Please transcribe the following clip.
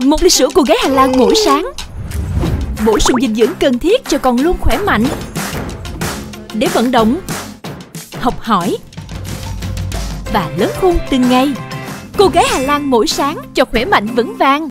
Một ly sữa cô gái Hà Lan mỗi sáng. Bổ sung dinh dưỡng cần thiết cho con luôn khỏe mạnh. Để vận động, Học hỏi Và lớn khôn từng ngày. Cô gái Hà Lan mỗi sáng cho khỏe mạnh vững vàng.